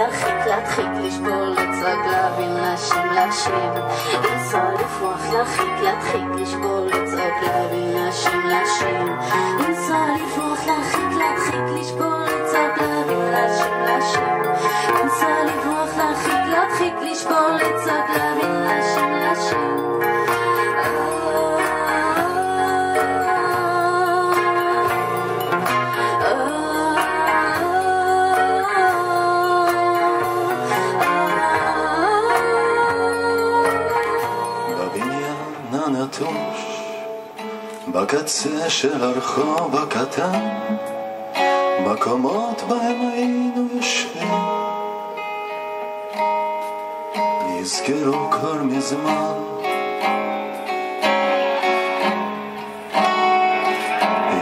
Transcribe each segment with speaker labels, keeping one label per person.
Speaker 1: להרחיק, להדחיק, לשבור, לצעק, להבין, להאשים, להשיב. לנסוע, לפרוח, להרחיק, להדחיק, לשבור, לצעק, להבין, להאשים, להשיב. לנסוע, לפרוח, להרחיק, להדחיק, לשבור, לצעק, להבין, להאשים, להשיב. לנסוע, לפרוח, להרחיק, להדחיק, לשבור,
Speaker 2: לצעק, בקצה של הרחוב הקטן, מקומות בהם היינו יושבים. נסגרו כבר מזמן.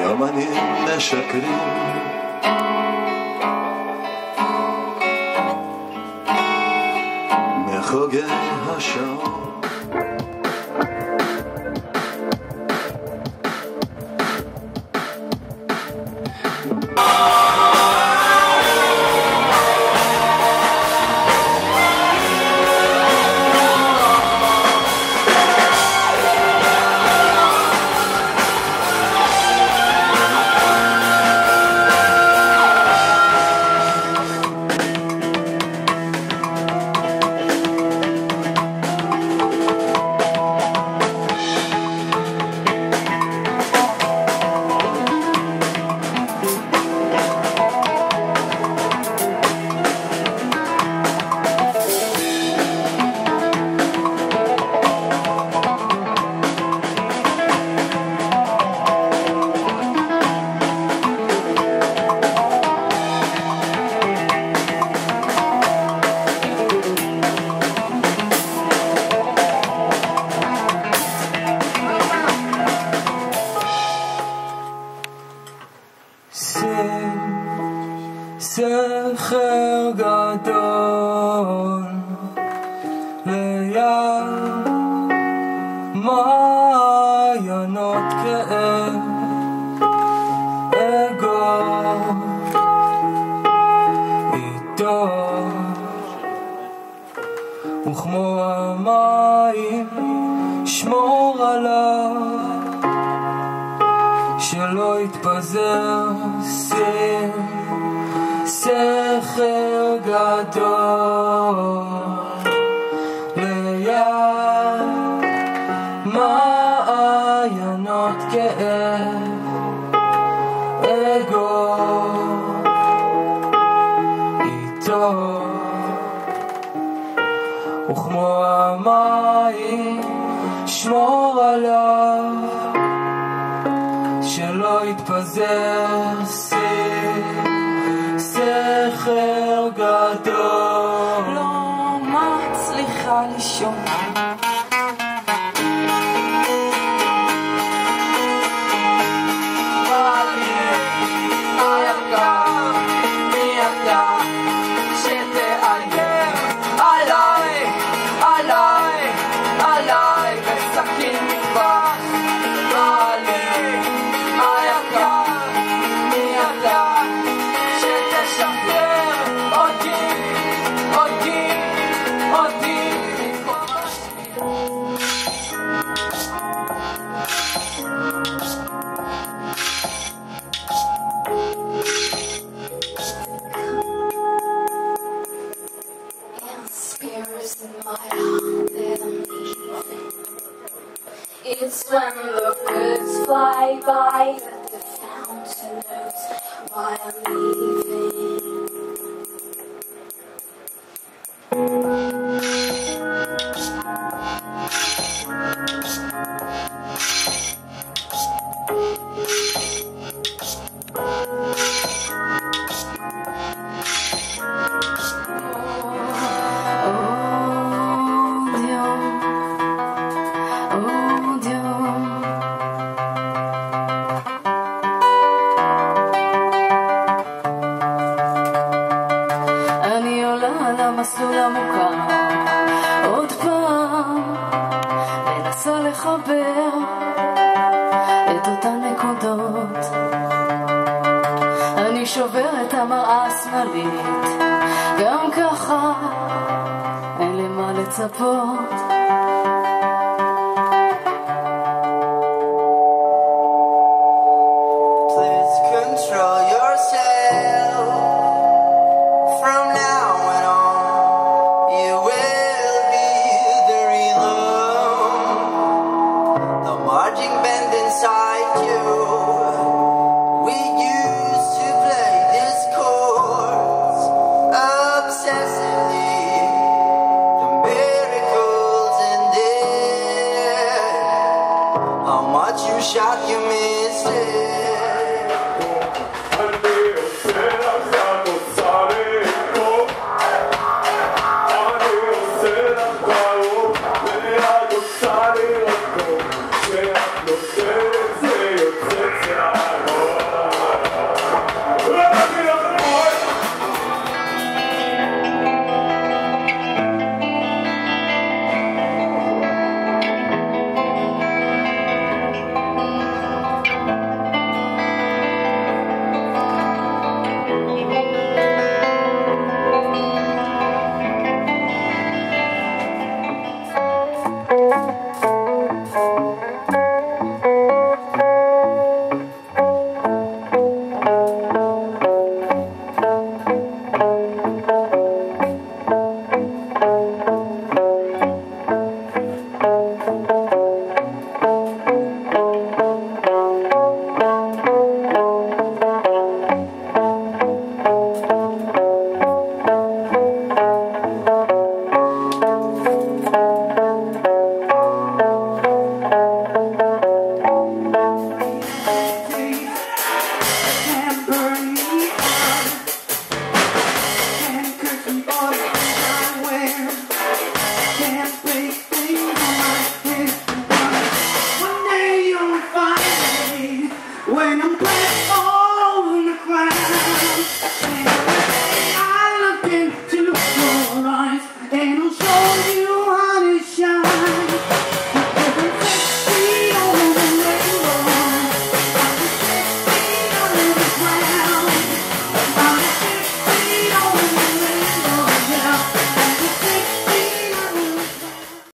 Speaker 2: יומנים משקרים מחוגי השעון
Speaker 3: סכר גדול ליד מעיינות כאב אגו איתו. וכמו המים שמור עליו שלא יתפזר סיר סכר גדול. ליד מעיינות כאב אגו איתו. וכמו המים שמור עליו שלא יתפזר
Speaker 1: 在你胸膛 It's when the birds fly by that the fountain knows why I'm leaving. שובר את המראה השמאלית, גם כך
Speaker 4: אין למה לצפות.